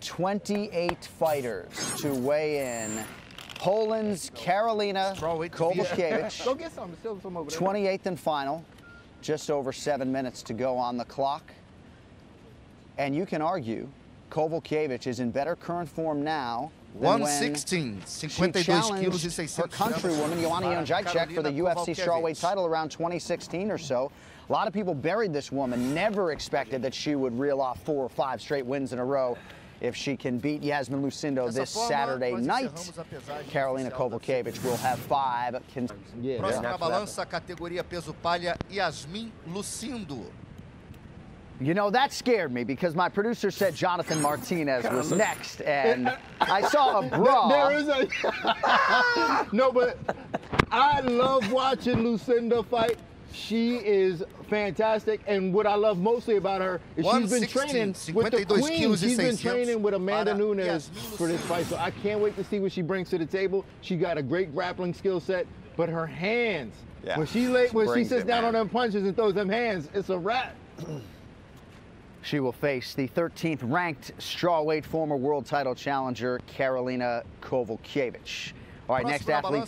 28 fighters to weigh in. Poland's Karolina Kowalkiewicz, Go get some. Still some over there. 28th and final. Just over seven minutes to go on the clock. And you can argue Kowalkiewicz is in better current form now than when 116, she 52 challenged quilos e her countrywoman Joanna Jędrzejczyk for the UFC strawweight title around 2016 or so. A lot of people buried this woman, never expected that she would reel off four or five straight wins in a row if she can beat Iasmin Lucindo Dessa this forma, Saturday night. encerramos a Carolina oficial da Kowalkiewicz will have five. Can- Yeah, Próximo na balança, categoria peso palha, Iasmin Lucindo. You know, that scared me because my producer said Jonathan Martinez was next, and I saw a bra. There is a no, but I love watching Lucinda fight. She is fantastic, and what I love mostly about her is she's been 116, training with the 52 queen. She's been training with Amanda para Nunes Iasmin for this fight, so I can't wait to see what she brings to the table. She got a great grappling skill set, but her hands, Yeah, when she lay, when she brings sits it, down man. on them punches and throws them hands, it's a wrap. She will face the 13th ranked strawweight former world title challenger Karolina Kowalkiewicz. All right, next athlete to